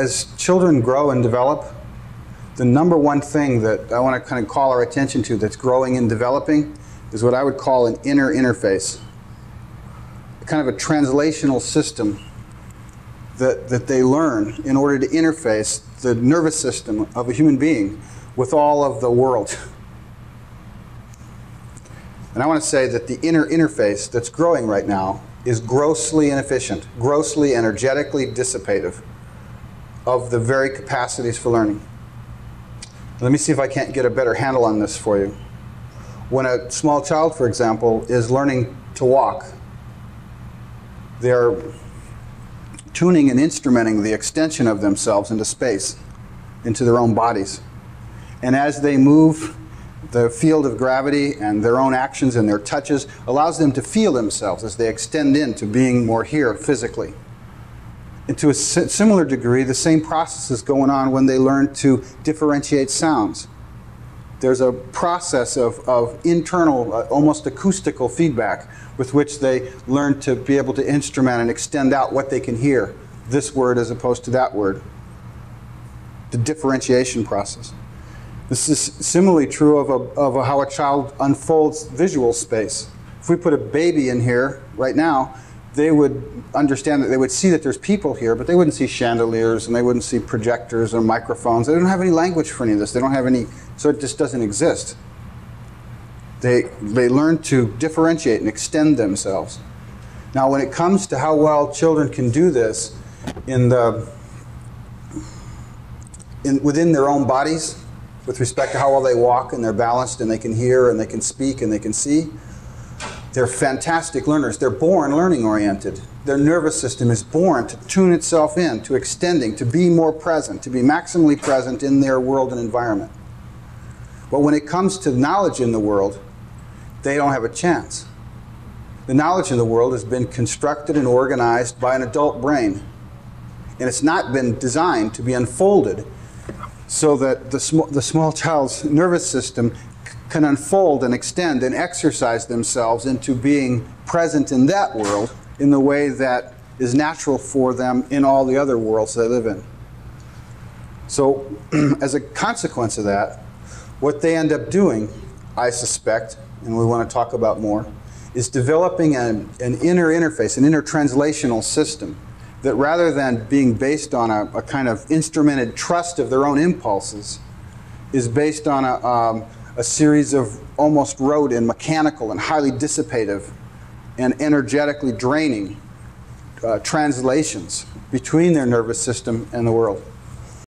as children grow and develop, the number one thing that I want to kind of call our attention to that's growing and developing is what I would call an inner interface, kind of a translational system that, that they learn in order to interface the nervous system of a human being with all of the world. And I want to say that the inner interface that's growing right now is grossly inefficient, grossly energetically dissipative of the very capacities for learning. Let me see if I can't get a better handle on this for you. When a small child, for example, is learning to walk, they're tuning and instrumenting the extension of themselves into space, into their own bodies. And as they move, the field of gravity and their own actions and their touches allows them to feel themselves as they extend into being more here physically. And to a similar degree, the same process is going on when they learn to differentiate sounds. There's a process of, of internal, uh, almost acoustical feedback with which they learn to be able to instrument and extend out what they can hear, this word as opposed to that word. The differentiation process. This is similarly true of, a, of a, how a child unfolds visual space. If we put a baby in here right now, they would understand that they would see that there's people here, but they wouldn't see chandeliers and they wouldn't see projectors or microphones. They don't have any language for any of this. They don't have any, so it just doesn't exist. They, they learn to differentiate and extend themselves. Now, when it comes to how well children can do this in the, in, within their own bodies, with respect to how well they walk and they're balanced and they can hear and they can speak and they can see, they're fantastic learners. They're born learning oriented. Their nervous system is born to tune itself in, to extending, to be more present, to be maximally present in their world and environment. But when it comes to knowledge in the world, they don't have a chance. The knowledge in the world has been constructed and organized by an adult brain. And it's not been designed to be unfolded so that the, sm the small child's nervous system can unfold and extend and exercise themselves into being present in that world in the way that is natural for them in all the other worlds they live in. So, as a consequence of that, what they end up doing, I suspect, and we want to talk about more, is developing an, an inner interface, an inner translational system that rather than being based on a, a kind of instrumented trust of their own impulses, is based on a, um, a series of almost rote and mechanical and highly dissipative and energetically draining uh, translations between their nervous system and the world.